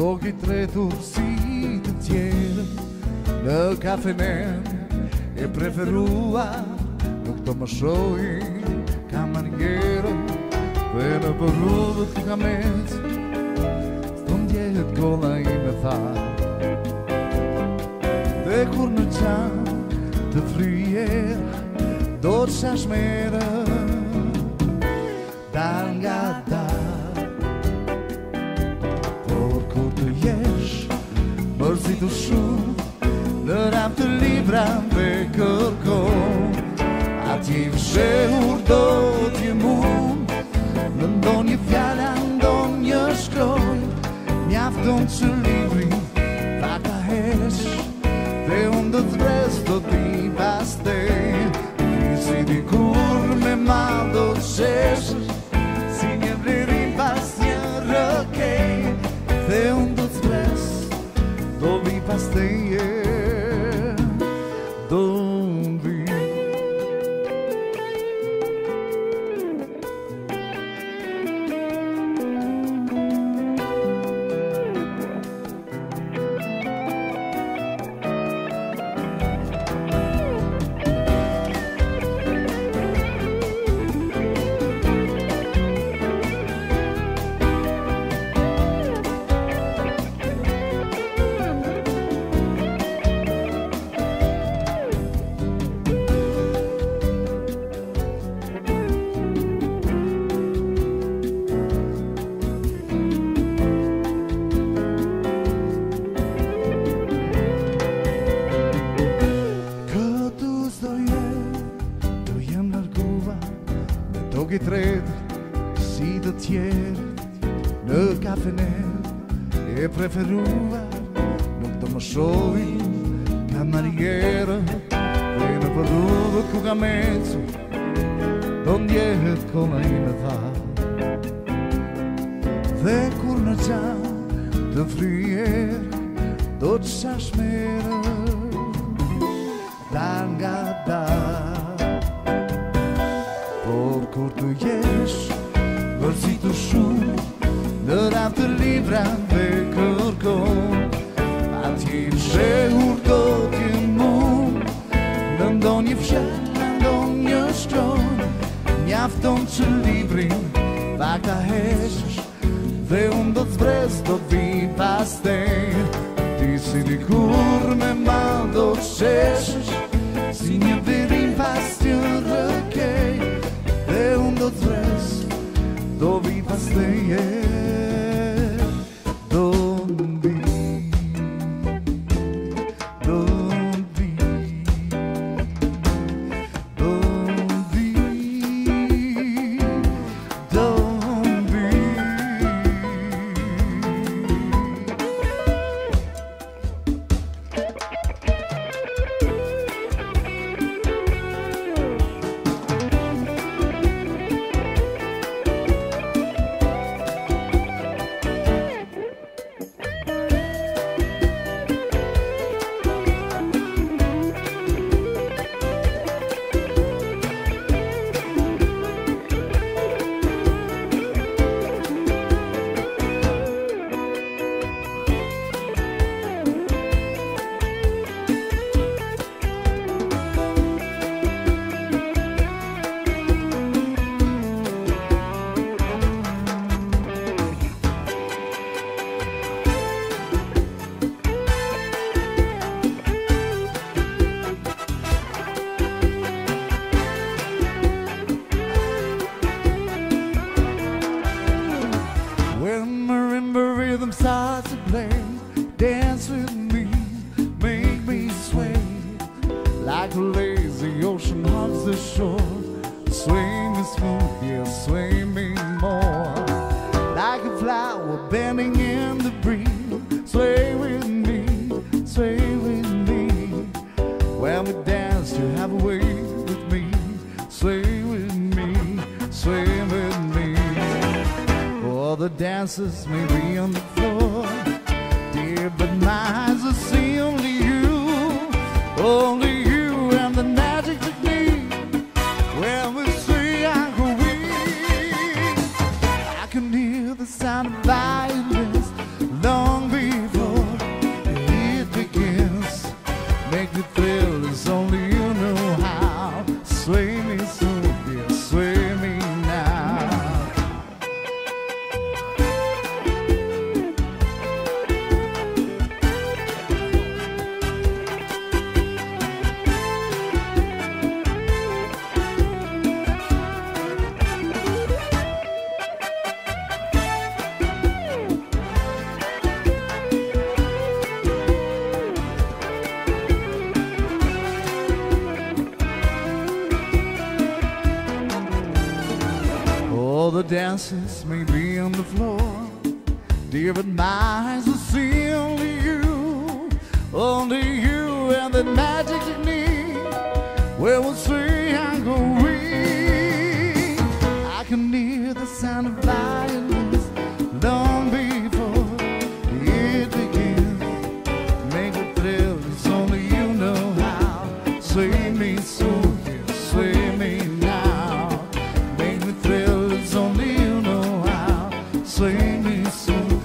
Nuk i tretur si të tjerë Në kafenën e preferua Nuk të më shohi kamar njerë Dhe në përru dhe të kamet Së të ndjejët kona i me tha Dhe kur në qan të fryjer Do të shashmere Dar nga dar zitu shumë Në ram të libra me kërko A ti më shëhur do t'i mund Në ndonjë fjallë, në ndonjë shkroj Mjaftë të në Nuk i tret, si të tjerë Në kafenet, e preferuar, Nuk të më shovi, ka marjerë Dhe në përdu ku ka mecu Do ndjehet kona i me tha Dhe kur në qanë të frier Do të shashmerë Da nga da mjafton që librin Pa ka heshsh nie unë do të zbrez do vi pas te Ti si dikur me ma do të The lazy ocean hugs the shore Sway me smooth, yeah, sway me more Like a flower bending in the breeze Sway with me, sway with me When we dance, you have a way with me Sway with me, sway with me All the dancers may be on the dances may be on the floor Dear, but my eyes will see only you Only you and the magic isso.